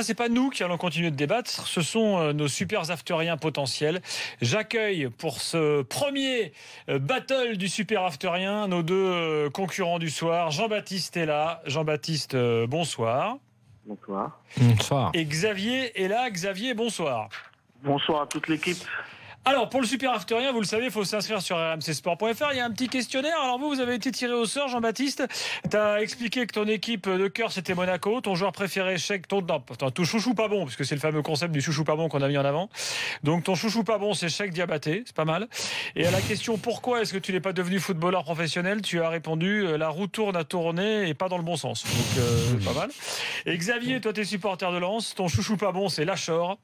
Enfin, c'est pas nous qui allons continuer de débattre, ce sont euh, nos super afteriens potentiels. J'accueille pour ce premier euh, battle du super afterien nos deux euh, concurrents du soir. Jean-Baptiste est là. Jean-Baptiste, bonsoir. Bonsoir. Bonsoir. Et Xavier est là. Xavier, bonsoir. Bonsoir à toute l'équipe. Alors, pour le super afterien, vous le savez, il faut s'inscrire sur rmcsport.fr. Il y a un petit questionnaire. Alors, vous, vous avez été tiré au sort, Jean-Baptiste. Tu as expliqué que ton équipe de cœur, c'était Monaco. Ton joueur préféré, chèque, ton, non, ton chouchou pas bon, parce que c'est le fameux concept du chouchou pas bon qu'on a mis en avant. Donc, ton chouchou pas bon, c'est chèque Diabaté. C'est pas mal. Et à la question pourquoi est-ce que tu n'es pas devenu footballeur professionnel, tu as répondu euh, la roue tourne à tourner et pas dans le bon sens. Donc, euh, pas mal. Et Xavier, toi, tu es supporter de Lens. Ton chouchou pas bon, c'est Lachor.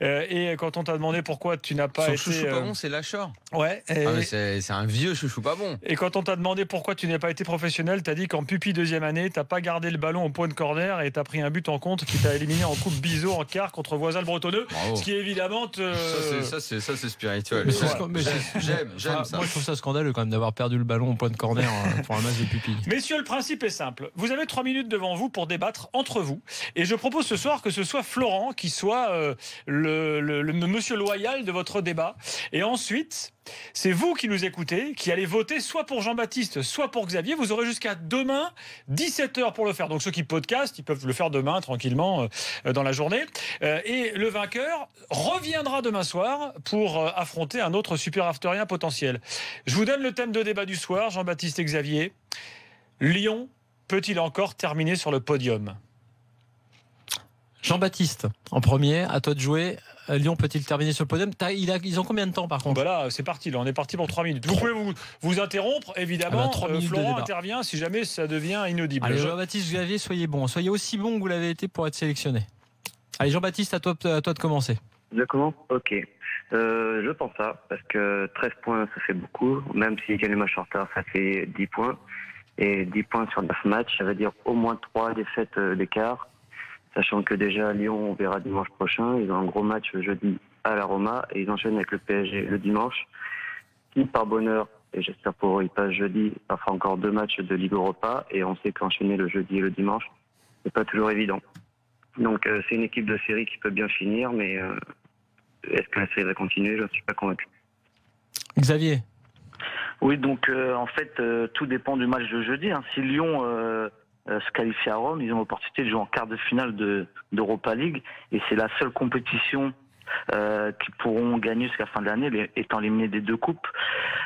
Euh, et quand on t'a demandé pourquoi tu n'as pas été chouchou pas euh, bon, c'est Lachor. Ouais. Ah, c'est un vieux chouchou pas bon. Et quand on t'a demandé pourquoi tu n'as pas été professionnel, t'as dit qu'en pupille deuxième année, t'as pas gardé le ballon au point de corner et t'as pris un but en compte qui t'a éliminé en coupe biseau en quart contre voisin le Bretonneux. Ce qui est évidemment. Ça, c'est spirituel. J'aime, j'aime ah, ça. Moi, je trouve ça scandaleux quand même d'avoir perdu le ballon au point de corner euh, pour un match de pupille. Messieurs, le principe est simple. Vous avez trois minutes devant vous pour débattre entre vous. Et je propose ce soir que ce soit Florent qui soit euh, le, le monsieur loyal de votre débat. Et ensuite, c'est vous qui nous écoutez, qui allez voter soit pour Jean-Baptiste, soit pour Xavier. Vous aurez jusqu'à demain, 17h pour le faire. Donc ceux qui podcastent, ils peuvent le faire demain tranquillement euh, dans la journée. Euh, et le vainqueur reviendra demain soir pour euh, affronter un autre super afterien potentiel. Je vous donne le thème de débat du soir, Jean-Baptiste et Xavier. Lyon peut-il encore terminer sur le podium? Jean-Baptiste, en premier, à toi de jouer. Euh, Lyon peut-il terminer sur le podium? Ils ont combien de temps par contre? Voilà, c'est parti. Là, on est parti pour 3 minutes. Vous pouvez vous, interrompre, évidemment. Ah bah, euh, Florent intervient si jamais ça devient inaudible. Allez, Jean-Baptiste Xavier, soyez bon. Soyez aussi bon que vous l'avez été pour être sélectionné. Allez, Jean-Baptiste, à toi, à toi de commencer. Je commence? Ok. Euh, je pense ça, parce que 13 points, ça fait beaucoup. Même si gagne le match en retard, ça fait 10 points. Et 10 points sur 9 matchs, ça veut dire au moins 3 défaites d'écart. Sachant que déjà Lyon, on verra dimanche prochain. Ils ont un gros match jeudi à la Roma et ils enchaînent avec le PSG le dimanche. Qui, par bonheur, et j'espère pour eux, ils passent jeudi, ça fera encore deux matchs de Ligue Europa et on sait qu'enchaîner le jeudi et le dimanche, c'est pas toujours évident. Donc euh, c'est une équipe de série qui peut bien finir, mais euh, est-ce que la série va continuer? Je ne suis pas convaincu. Xavier? Oui, donc euh, en fait, tout dépend du match de jeudi. Hein. Si Lyon euh, se qualifier à Rome. Ils ont l'opportunité de jouer en quart de finale d'Europa League et c'est la seule compétition euh, qu'ils pourront gagner jusqu'à la fin de l'année, étant éliminés des deux coupes.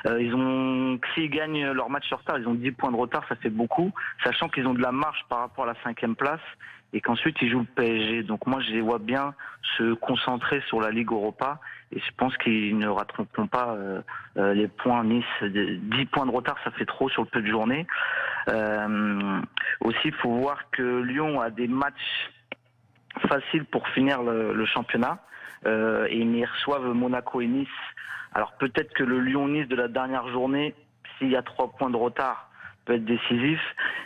Euh, ils ont, s'ils gagnent leur match sur retard, ils ont 10 points de retard, ça fait beaucoup, sachant qu'ils ont de la marge par rapport à la cinquième place et qu'ensuite ils jouent le PSG. Donc moi je les vois bien se concentrer sur la Ligue Europa et je pense qu'ils ne rattraperont pas euh, euh, les points Nice. 10 points de retard, ça fait trop sur le peu de journée. Euh, aussi, il faut voir que Lyon a des matchs faciles pour finir le, championnat et ils reçoivent Monaco et Nice. Alors peut-être que le Lyon-Nice de la dernière journée, s'il y a trois points de retard, peut être décisif.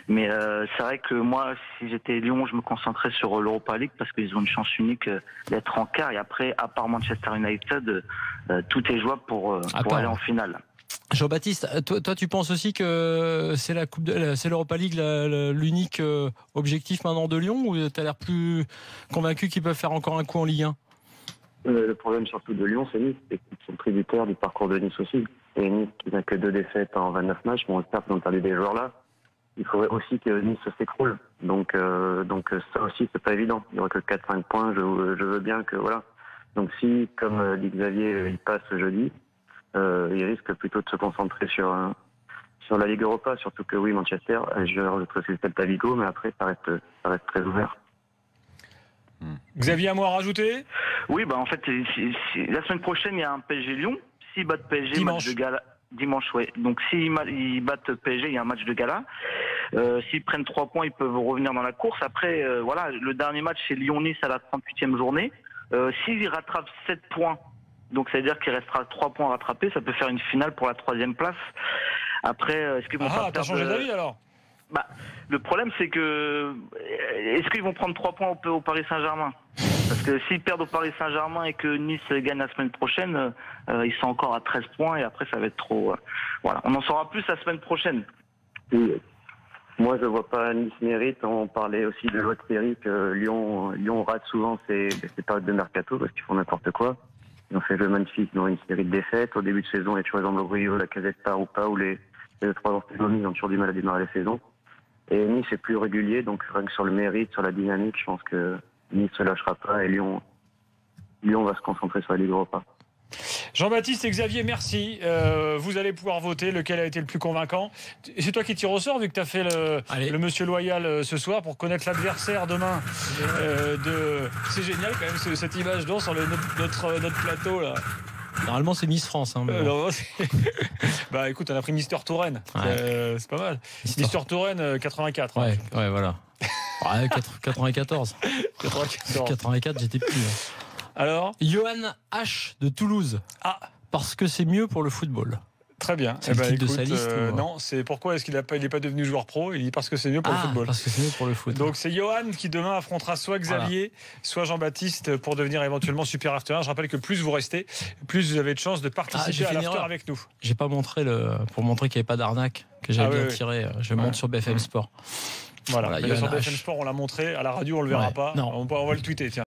Mais euh, c'est vrai que moi, si j'étais Lyon, je me concentrais sur l'Europa League parce qu'ils ont une chance unique euh, d'être en quart. Et après, à part Manchester United, euh, tout est jouable pour, pour aller en finale. Jean-Baptiste, toi, toi, tu penses aussi que c'est la coupe, c'est l'Europa League l'unique objectif maintenant de Lyon, ou tu as l'air plus convaincu qu'ils peuvent faire encore un coup en Ligue 1 Le problème surtout de Lyon, c'est Nice, c'est qu'ils sont tributaires du parcours de Nice aussi. Et Nice qui n'a que deux défaites en 29 matchs, bon, j'espère qu'ils ont perdu des joueurs là. Il faudrait aussi que Nice s'écroule. Donc, euh, donc ça aussi, c'est pas évident. Il n'y aurait que 4-5 points. Je, veux bien que voilà. Donc si, comme euh, dit Xavier, euh, il passe jeudi, euh, il risque plutôt de se concentrer sur sur la Ligue Europa. Surtout que oui, Manchester, je vais rajouter le Vigo, mais après ça reste ça reste très ouvert. Xavier, à moi à rajouter? Oui, bah en fait, la semaine prochaine, il y a un PSG Lyon. S'ils battent PSG, dimanche. match de gala. Dimanche, ouais. Donc s'ils battent PSG, il y a un match de gala. Euh, s'ils prennent trois points, ils peuvent revenir dans la course. Après, euh, voilà, le dernier match, c'est Lyon-Nice à la 38e journée. Euh, s'ils rattrapent 7 points, donc ça veut dire qu'il restera 3 points à rattraper, ça peut faire une finale pour la troisième place. Après, est-ce qu'ils vont ah, t'as changé d'avis alors bah, le problème, c'est que est-ce qu'ils vont prendre 3 points au Paris Saint-Germain? Parce que s'ils perdent au Paris Saint-Germain et que Nice gagne la semaine prochaine, euh, ils sont encore à 13 points et après ça va être trop. Euh, voilà, on en saura plus la semaine prochaine. Oui. Moi, je vois pas Nice mérite. On parlait aussi de l'autre série que Lyon, Lyon rate souvent ses, ses périodes de mercato parce qu'ils font n'importe quoi. Ils ont fait le magnifique dans une série de défaites. Au début de saison, les choix Brio, la casette part ou pas, ou les, les trois ans ils ont toujours du mal à démarrer la saison. Et Nice est plus régulier, donc rien que sur le mérite, sur la dynamique, je pense que Nice se lâchera pas et Lyon, Lyon va se concentrer sur la Ligue Europa. Jean-Baptiste et Xavier, merci. Euh, vous allez pouvoir voter lequel a été le plus convaincant. C'est toi qui tire au sort, vu que tu as fait le, le, monsieur loyal euh, ce soir pour connaître l'adversaire demain. Euh, de... C'est génial quand même cette image d'eau sur le, notre, notre plateau là. Normalement, c'est Miss France. Hein, euh, bah écoute, on a pris Mister Touraine. C'est pas mal. Mister, Touraine, 84. Ouais, ouais voilà. 94. 94. 84, j'étais plus. Alors Johan H de Toulouse. Ah. Parce que c'est mieux pour le football. Très bien. C'est eh ben, de sa liste, euh, non, c'est pourquoi est-ce qu'il n'est pas, pas devenu joueur pro? Il dit parce que c'est mieux pour le ah, football. Parce que c'est mieux pour le foot. Donc c'est Johan qui demain affrontera soit Xavier, soit Jean-Baptiste pour devenir éventuellement super after. Je rappelle que plus vous restez, plus vous avez de chances de participer ah, à l'after avec nous. J'ai pas montré le pour montrer qu'il n'y avait pas d'arnaque que j'avais bien tiré. Je monte sur BFM Sport. Voilà, sur BFM Sport, on l'a montré. À la radio, on le verra pas. On, on va le tweeter. Tiens.